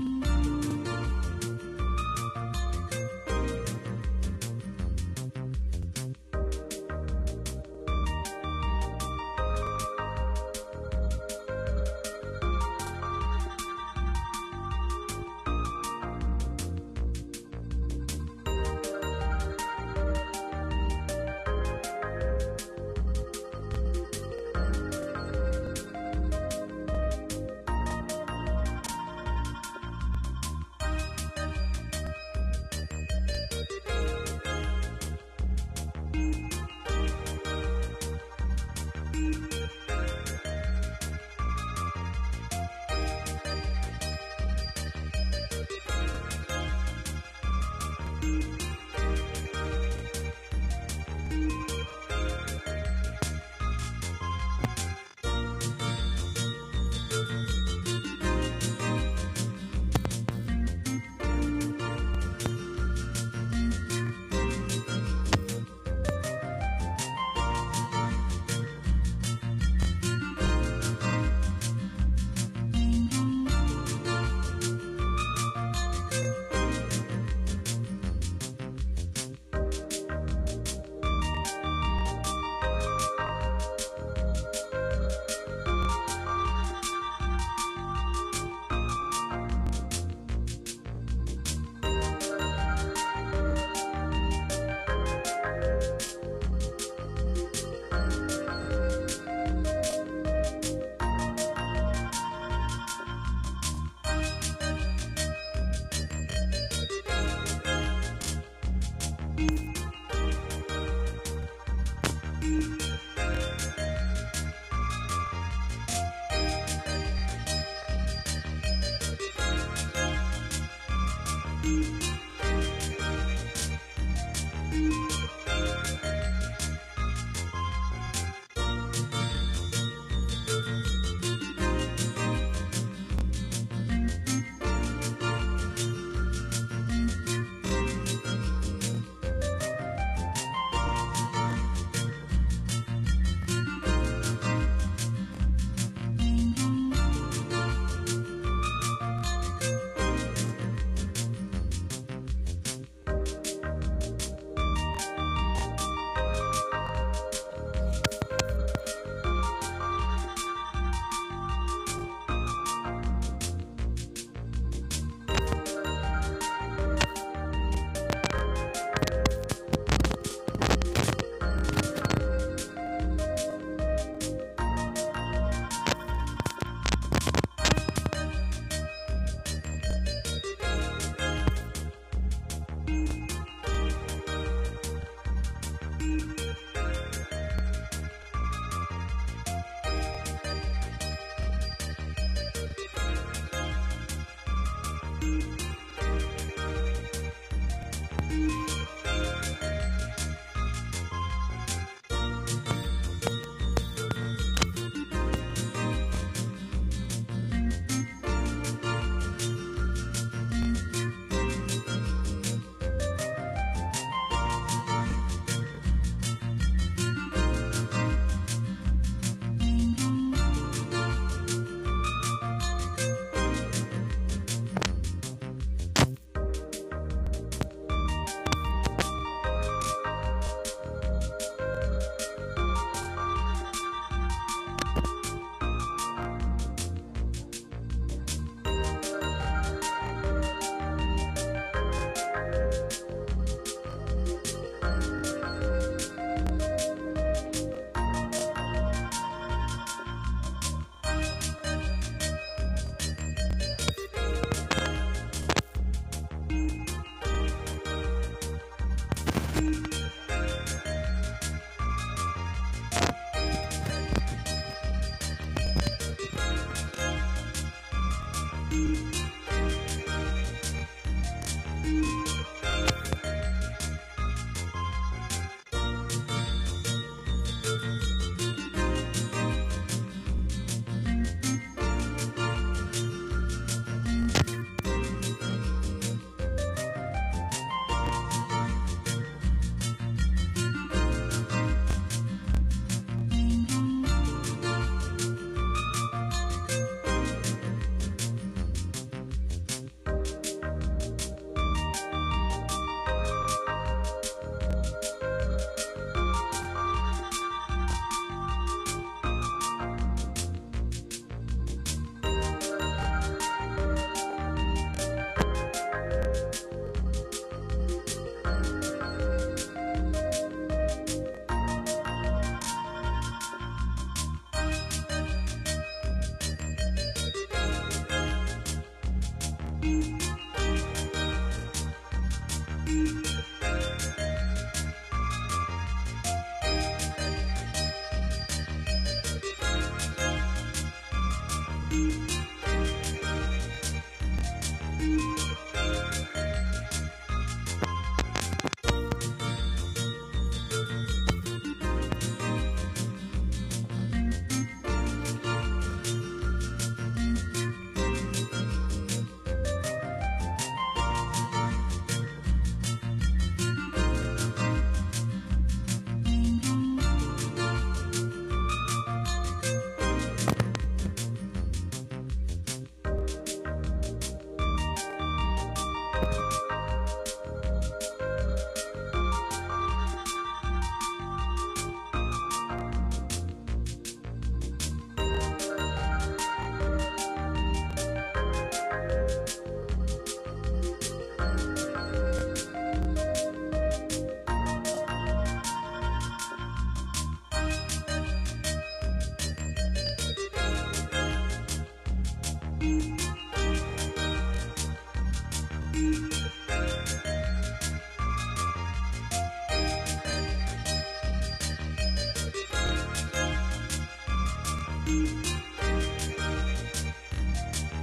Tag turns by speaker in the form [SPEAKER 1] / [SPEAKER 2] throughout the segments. [SPEAKER 1] Thank you.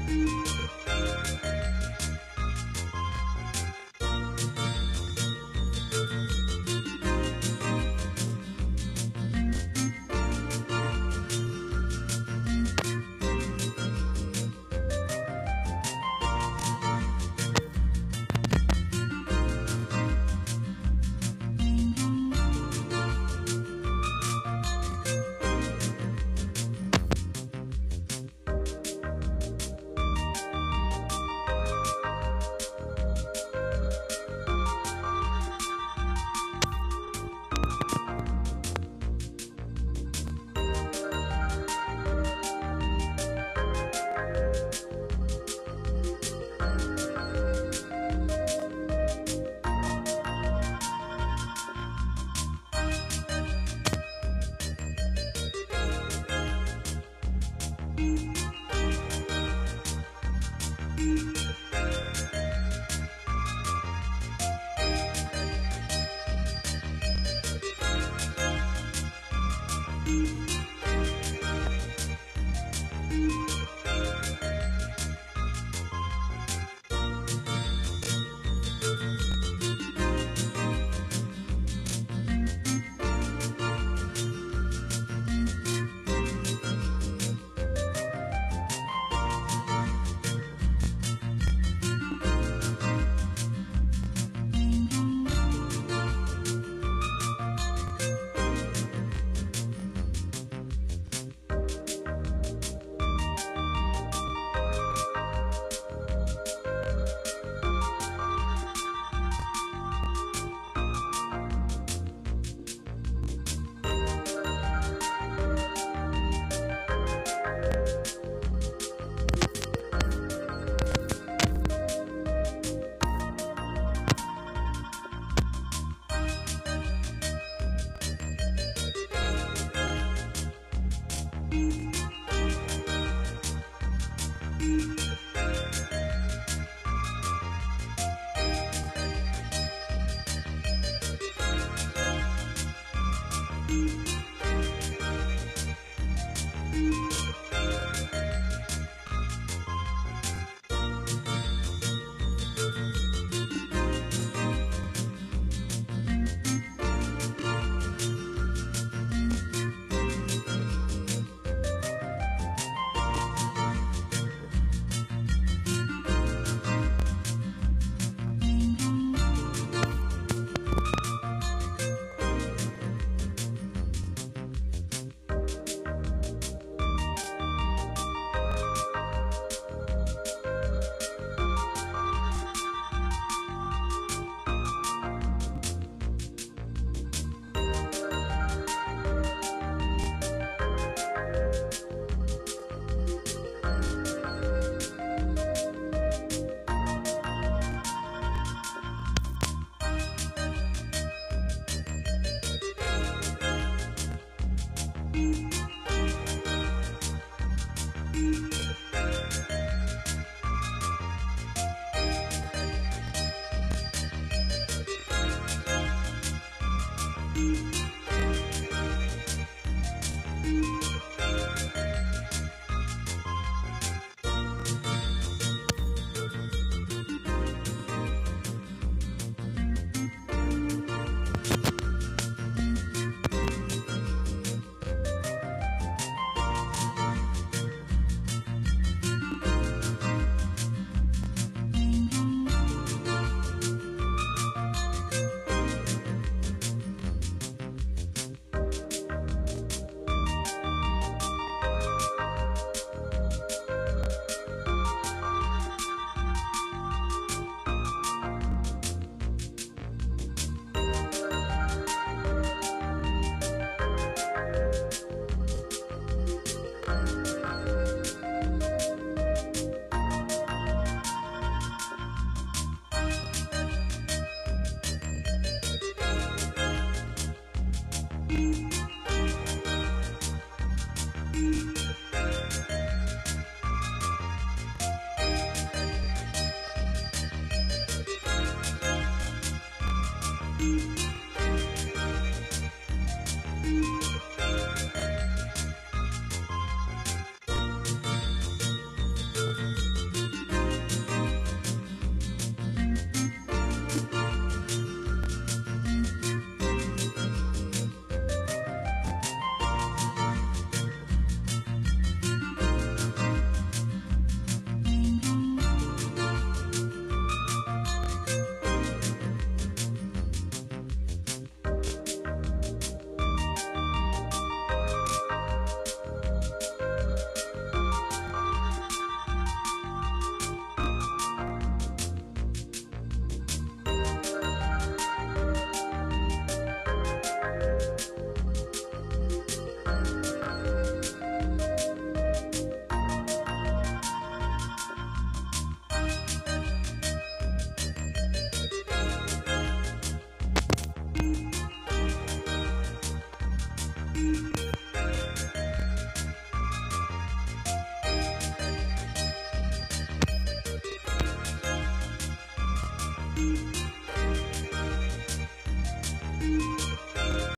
[SPEAKER 1] you.